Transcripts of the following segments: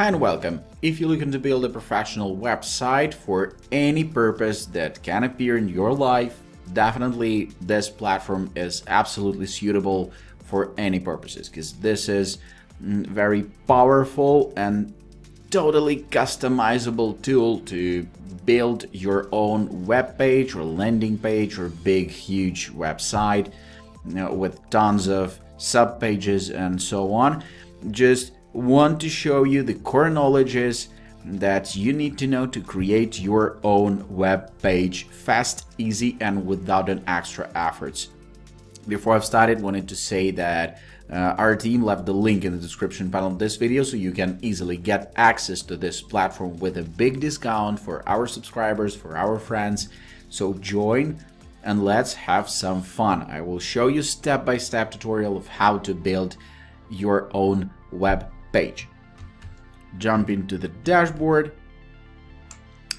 And welcome. If you're looking to build a professional website for any purpose that can appear in your life, definitely this platform is absolutely suitable for any purposes because this is mm, very powerful and totally customizable tool to build your own web page or landing page or big huge website you know, with tons of sub pages and so on just want to show you the core knowledges that you need to know to create your own web page fast, easy, and without an extra efforts. Before I've started, wanted to say that uh, our team left the link in the description panel of this video so you can easily get access to this platform with a big discount for our subscribers, for our friends. So join and let's have some fun. I will show you step-by-step -step tutorial of how to build your own web page. Jump into the dashboard.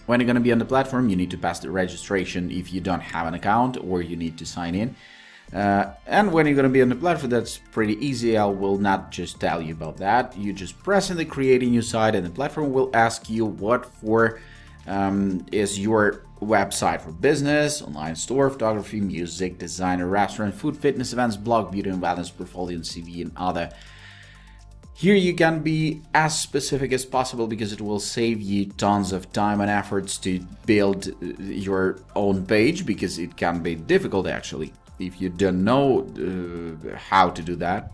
When you're going to be on the platform, you need to pass the registration if you don't have an account or you need to sign in. Uh, and when you're going to be on the platform, that's pretty easy. I will not just tell you about that. You just press in the create a new site and the platform will ask you what for um, is your website for business, online store, photography, music, designer, restaurant, food, fitness, events, blog, beauty and wellness, portfolio, and CV, and other here you can be as specific as possible because it will save you tons of time and efforts to build uh, your own page because it can be difficult actually if you don't know uh, how to do that.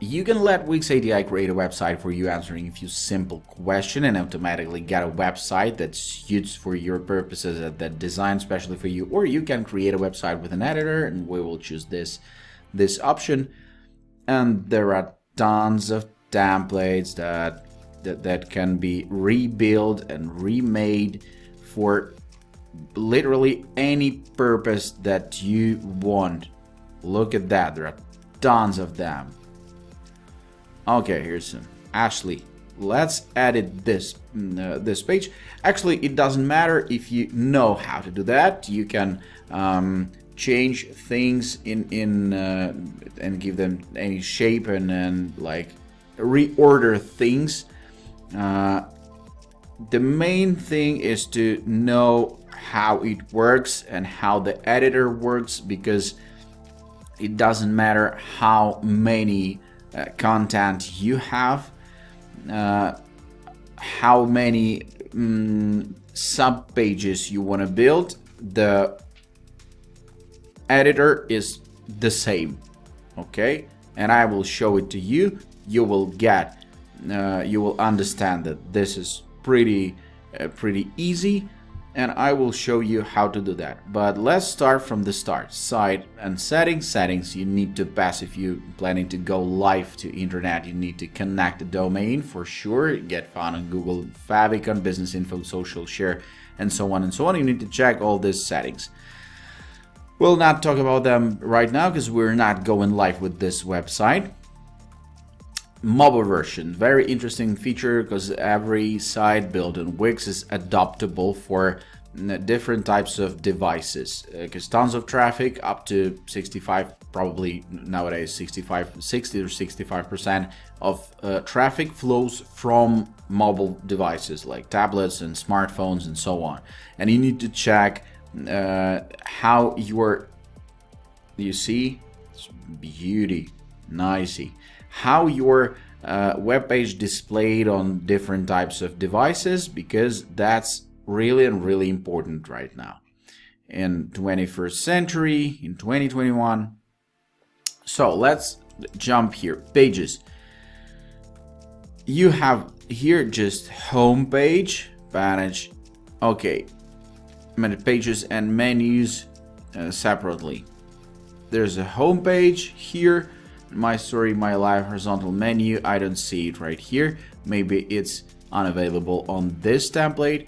You can let Wix ADI create a website for you answering a few simple questions and automatically get a website that suits for your purposes that designed specially for you or you can create a website with an editor and we will choose this this option and there are tons of templates that, that, that can be rebuilt and remade for literally any purpose that you want. Look at that, there are tons of them. Okay, here's some. Ashley, let's edit this mm, uh, this page. Actually, it doesn't matter if you know how to do that. You can um, change things in in uh, and give them any shape and then like reorder things. Uh, the main thing is to know how it works and how the editor works because it doesn't matter how many uh, content you have uh, how many mm, sub pages you want to build the editor is the same okay? And I will show it to you. You will get uh, you will understand that this is pretty uh, pretty easy and I will show you how to do that. But let's start from the start. Site and settings. Settings you need to pass if you planning to go live to internet. You need to connect the domain for sure. Get found on Google favicon business info social share and so on and so on. You need to check all these settings We'll not talk about them right now because we're not going live with this website. Mobile version, very interesting feature because every site built in Wix is adaptable for different types of devices because uh, tons of traffic up to 65 probably nowadays 65 60 or 65 percent of uh, traffic flows from mobile devices like tablets and smartphones and so on and you need to check uh, how your you see? It's beauty nicey. How your uh, web page displayed on different types of devices because that's really and really important right now. In 21st century in 2021 so let's jump here. Pages. You have here just home page manage okay pages and menus uh, separately. There's a home page here, my story, my life, horizontal menu. I don't see it right here. Maybe it's unavailable on this template,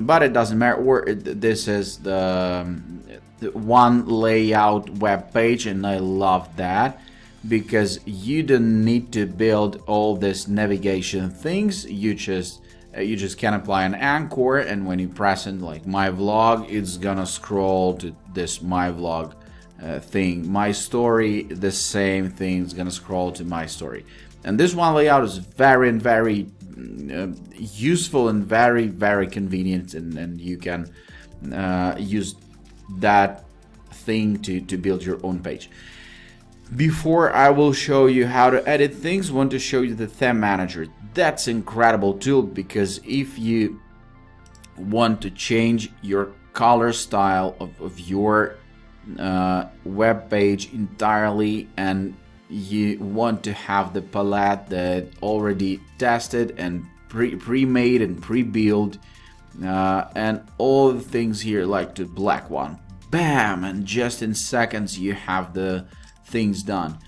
but it doesn't matter. Or this is the, um, the one layout web page, and I love that because you don't need to build all this navigation things. You just you just can apply an anchor and when you press in like my vlog it's gonna scroll to this my vlog uh, thing my story the same thing is gonna scroll to my story and this one layout is very and very uh, useful and very very convenient and, and you can uh, use that thing to, to build your own page. Before I will show you how to edit things, want to show you the theme manager. That's incredible tool because if you want to change your color style of, of your uh, web page entirely and you want to have the palette that already tested and pre- pre-made and pre-built uh, and all the things here like the black one bam and just in seconds you have the things done.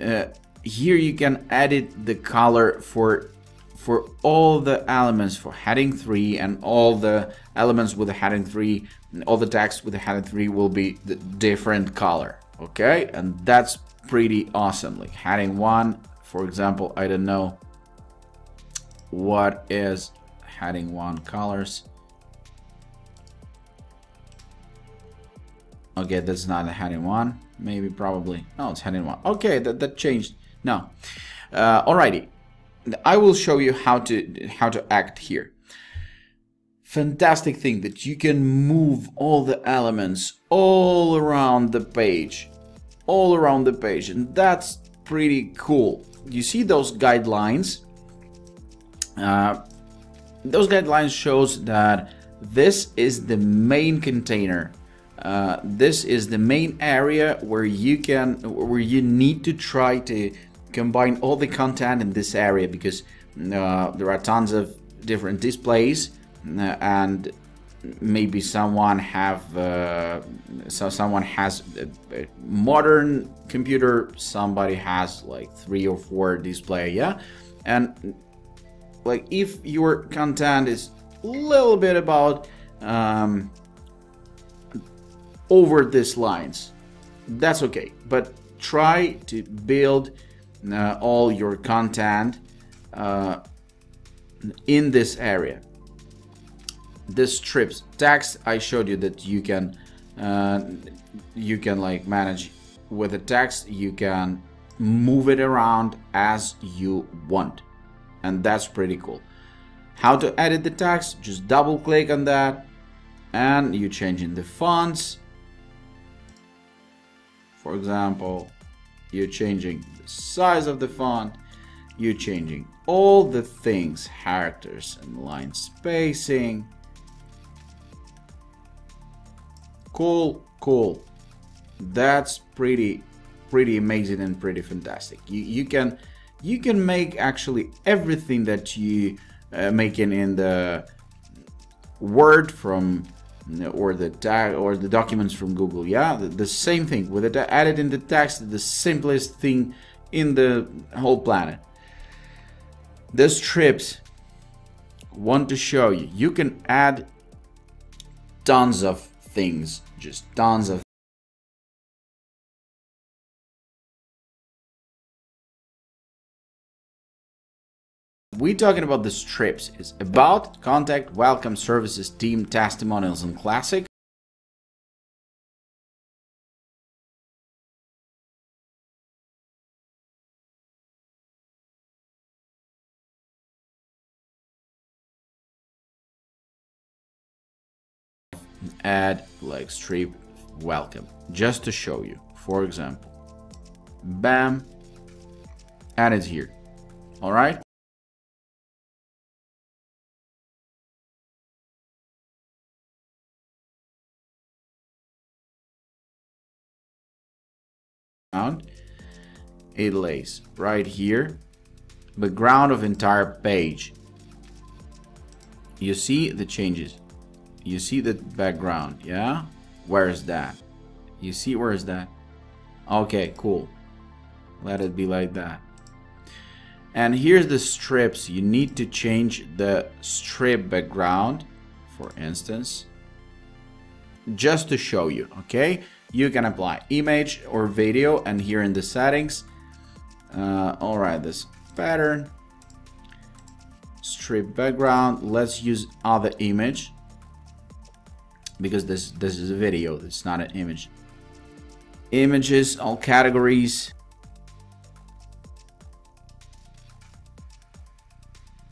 Uh, here you can edit the color for for all the elements for heading 3 and all the elements with the heading 3 and all the text with the heading 3 will be the different color okay? And that's pretty awesome like heading 1 for example I don't know what is heading 1 colors. Okay that's not a heading 1 maybe probably. No it's heading 1 okay that, that changed. No. Uh, alrighty I will show you how to how to act here. Fantastic thing that you can move all the elements all around the page, all around the page, and that's pretty cool. You see those guidelines? Uh, those guidelines shows that this is the main container. Uh, this is the main area where you can where you need to try to combine all the content in this area because uh, there are tons of different displays uh, and maybe someone have uh, so someone has a, a, modern computer somebody has like three or four display yeah? And like if your content is a little bit about um, over these lines that's okay. But try to build uh, all your content uh, in this area. The strips text I showed you that you can uh, you can like manage with the text. You can move it around as you want. And that's pretty cool. How to edit the text just double click on that. And you change in the fonts. For example you're changing the size of the font, you're changing all the things, characters and line spacing. Cool, cool. That's pretty, pretty amazing and pretty fantastic. You, you can, you can make actually everything that you uh, making in the Word from or the tag or the documents from Google. Yeah, the, the same thing with it added in the text, the simplest thing in the whole planet. The strips want to show you you can add tons of things, just tons of we talking about the strips is about contact welcome services team testimonials and classic. Add like strip welcome. Just to show you for example. Bam. And it's here. All right it lays right here background of entire page. You see the changes. You see the background yeah? Where is that? You see where is that? Okay cool. Let it be like that. And here's the strips. You need to change the strip background for instance just to show you okay you can apply image or video and here in the settings uh, all right this pattern strip background let's use other image because this this is a video it's not an image images all categories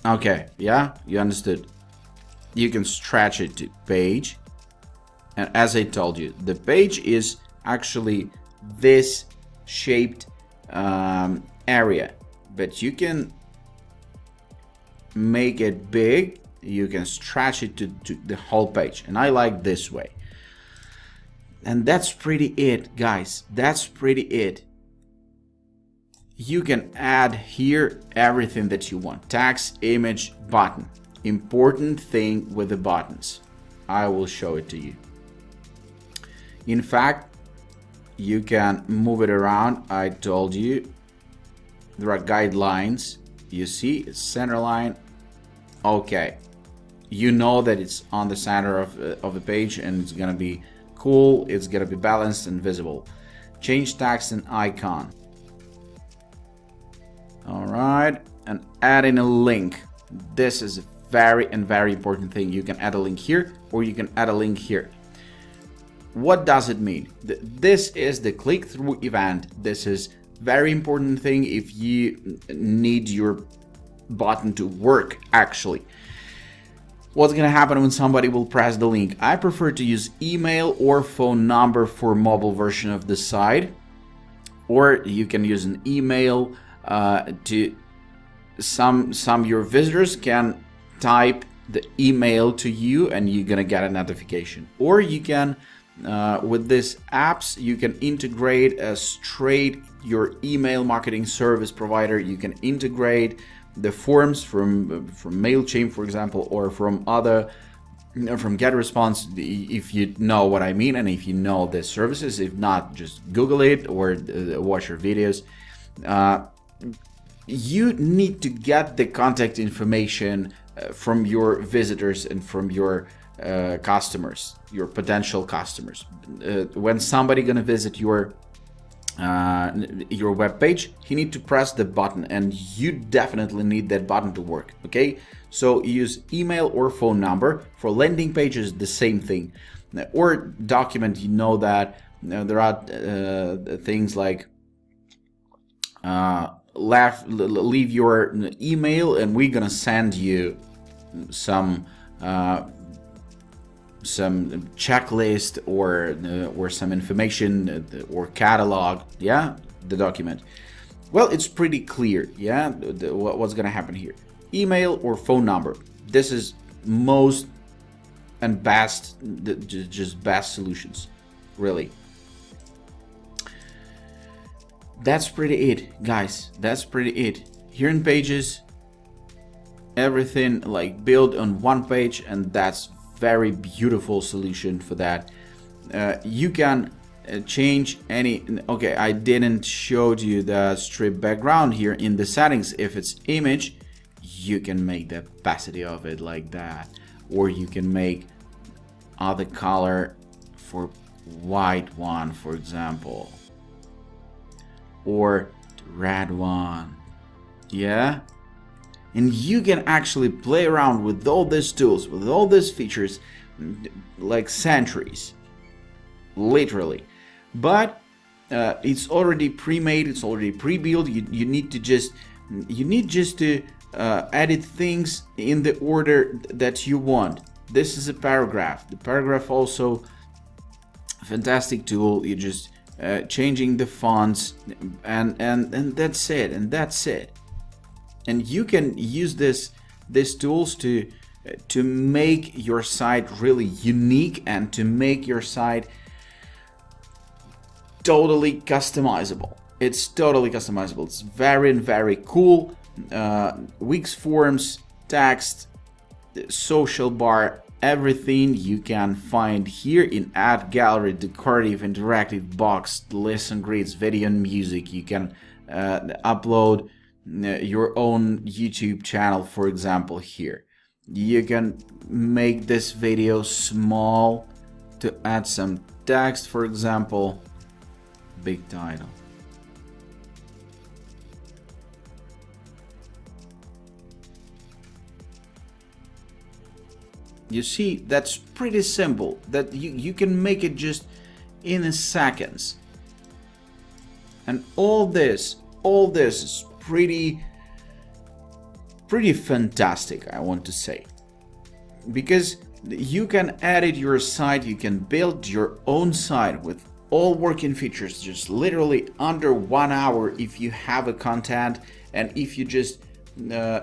Okay, yeah, you understood. You can stretch it to page. And as I told you, the page is actually this shaped um, area. But you can make it big. You can stretch it to, to the whole page. And I like this way. And that's pretty it, guys. That's pretty it you can add here everything that you want. Text, image, button. Important thing with the buttons. I will show it to you. In fact, you can move it around. I told you there are guidelines. You see, center line. Okay. You know that it's on the center of, uh, of the page and it's gonna be cool. It's gonna be balanced and visible. Change text and icon. All right, and adding a link. This is a very and very important thing. You can add a link here or you can add a link here. What does it mean? This is the click-through event. This is very important thing if you need your button to work actually. What's gonna happen when somebody will press the link? I prefer to use email or phone number for mobile version of the site or you can use an email uh, to some some of your visitors can type the email to you and you're gonna get a notification or you can uh, with these apps you can integrate a straight your email marketing service provider. You can integrate the forms from from mailchimp for example or from other from GetResponse if you know what i mean and if you know the services. If not just google it or uh, watch your videos. Uh, you need to get the contact information uh, from your visitors and from your uh, customers, your potential customers. Uh, when somebody gonna visit your uh, your web page, he need to press the button, and you definitely need that button to work. Okay, so use email or phone number for landing pages. The same thing, or document. You know that uh, there are uh, things like uh, left, leave your email and we're gonna send you some uh, some checklist or uh, or some information uh, or catalog yeah the document well it's pretty clear yeah the, what's gonna happen here email or phone number this is most and best just best solutions really that's pretty it, guys. That's pretty it. Here in Pages, everything like built on one page, and that's very beautiful solution for that. Uh, you can uh, change any okay I didn't show you the strip background here in the settings if it's image you can make the opacity of it like that or you can make other color for white one for example or red one. Yeah? And you can actually play around with all these tools, with all these features, like centuries. Literally. But uh, it's already pre-made, it's already pre-built. You, you need to just you need just to uh, edit things in the order that you want. This is a paragraph. The paragraph also fantastic tool. You just uh, changing the fonts and and and that's it and that's it and you can use this these tools to to make your site really unique and to make your site totally customizable. It's totally customizable. It's very very cool. Uh, Wix forms text social bar everything you can find here in add gallery decorative interactive box lesson grids video and music you can uh, upload Uh, your own youtube channel for example here you can make this video small to add some text for example big title You see, that's pretty simple. That you, you can make it just in seconds. And all this, all this is pretty pretty fantastic, I want to say. Because you can edit your site, you can build your own site with all working features just literally under one hour if you have a content and if you just uh,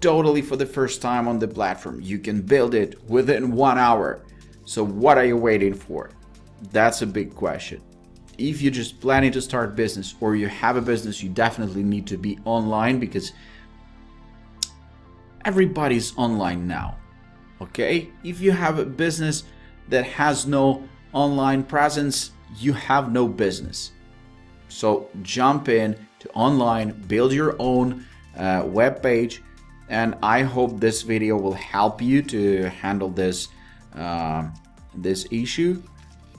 totally for the first time on the platform you can build it within one hour. So what are you waiting for? That's a big question if you're just planning to start business or you have a business you definitely need to be online because everybody's online now okay? If you have a business that has no online presence you have no business. So jump in to online build your own uh, web page and i hope this video will help you to handle this uh, this issue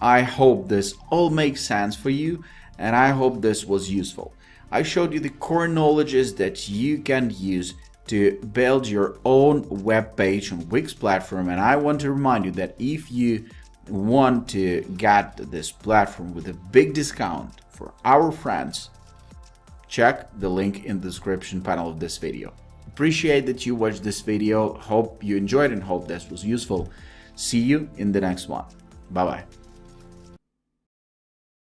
i hope this all makes sense for you and i hope this was useful i showed you the core knowledges that you can use to build your own web page on Wix platform. And I want to remind you that if you want to get this platform with a big discount for our friends, check the link in the description panel of this video. Appreciate that you watched this video. Hope you enjoyed and hope this was useful. See you in the next one. Bye bye.